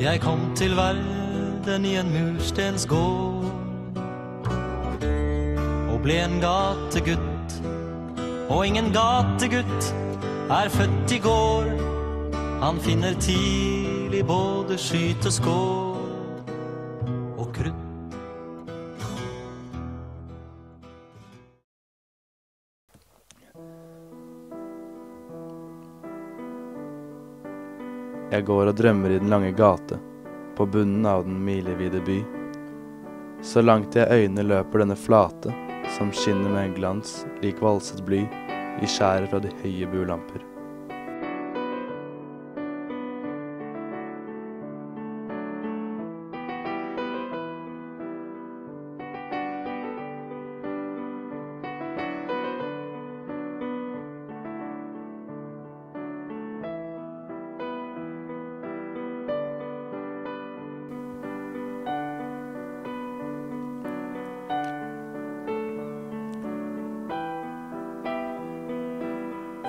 Jeg kom til verden i en murstensgård og ble en gategutt. Og ingen gategutt er født i går. Han finner tidlig både skyteskår og Jeg går og drømmer i den lange gate, på bunnen av den milevide by. Så langt jeg øynene løper denne flate, som skinner med en glans lik valset bly i skjæret fra de høye bulamper.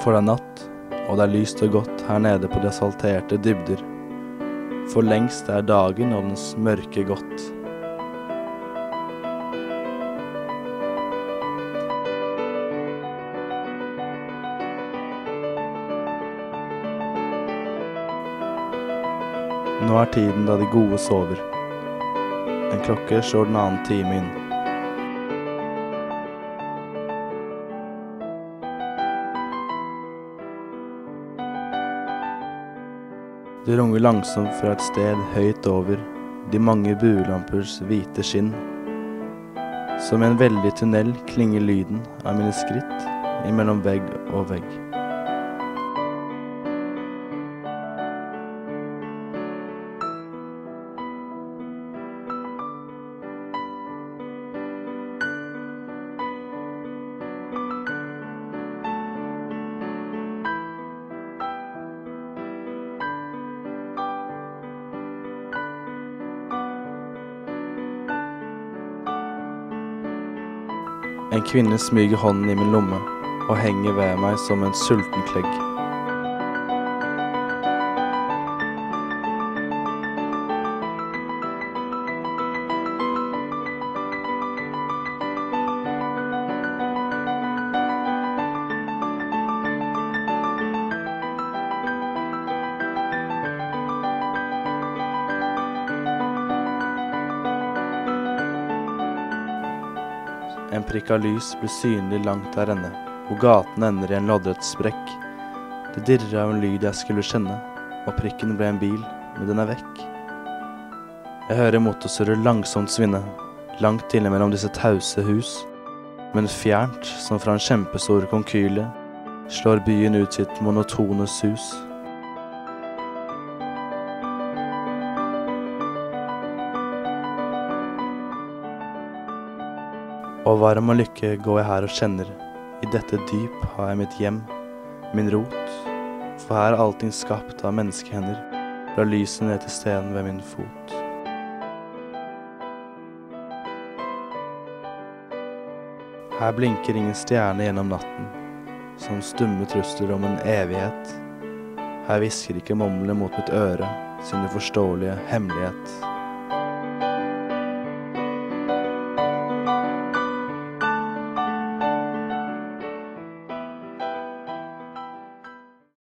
For det er natt, og det er lyst og godt her nede på de asfalterte dybder. For lengst er dagen og dens mørke gått. Nå er tiden da de gode sover. En klokke slår den annen time inn. Det runger langsomt fra et sted høyt over de mange buelampers hvite skinn. Som en veldig tunnel klinger lyden av mine skritt imellom vegg og vegg. En kvinne smyger hånden i min lomme og henger ved meg som en sulten klegg. En prikk av lys blir synlig langt der ende, hvor gaten ender i en loddrett sprekk. Det dirrer av en lyd jeg skulle kjenne, og prikken ble en bil, men den er vekk. Jeg hører motorsurret langsomt svinne, langt inne mellom disse tause hus, men fjernt som fra en kjempestor konkylie slår byen ut sitt monotone sus. Og varm og lykke går jeg her og kjenner. I dette dyp har jeg mitt hjem, min rot. For her er allting skapt av menneskehender, fra lyset ned til stenen ved min fot. Her blinker ingen stjerne gjennom natten, som stumme trusler om en evighet. Her hvisker ikke mumlet mot mitt øre sin uforståelige hemmelighet.